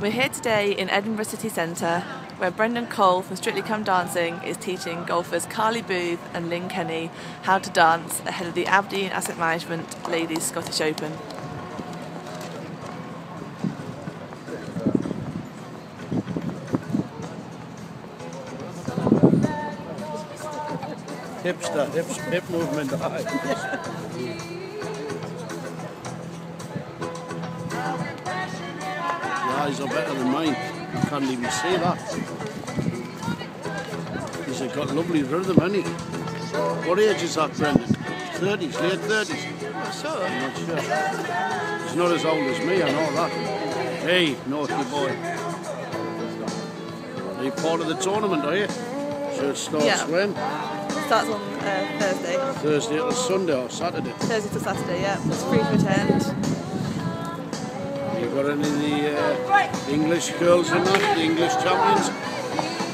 We're here today in Edinburgh City Centre where Brendan Cole from Strictly Come Dancing is teaching golfers Carly Booth and Lynn Kenny how to dance ahead of the Aberdeen Asset Management Ladies Scottish Open. hipster, hip, hip movement. eyes are better than mine. You can't even say that. He's got lovely rhythm, hasn't he? What age is that, Brendan? 30s, late 30s? Not sure. I'm not sure. He's not as old as me, I know that. Hey, naughty boy. Are you part of the tournament, are you? So it starts Yeah. when? Starts on uh, Thursday. Thursday to Sunday or Saturday? Thursday to Saturday, yeah. It's free to attend. You got any of the uh, English girls in that, the English champions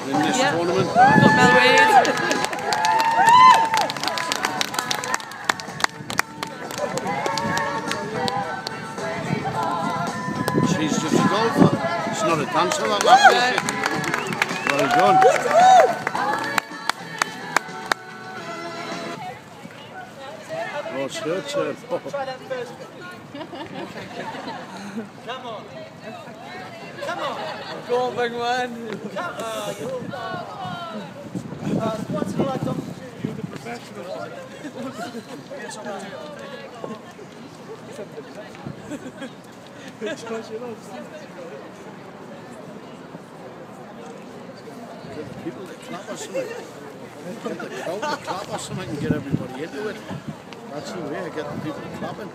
in this Yeah. tournament? Got Mel. She's just a golfer. She's not a dancer, that last is? Well done. Oh, it's her turn. Go on, big man. Come on. You're the professional. People that clap or something. Get the clap or something and get everybody into it. That's the way, get the people clapping.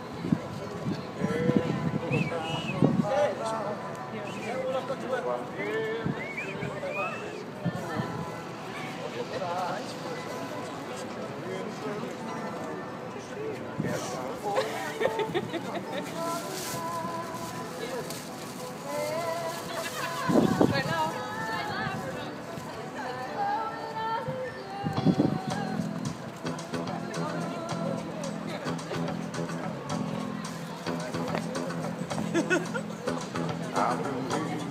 I've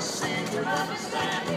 cause we seem to understand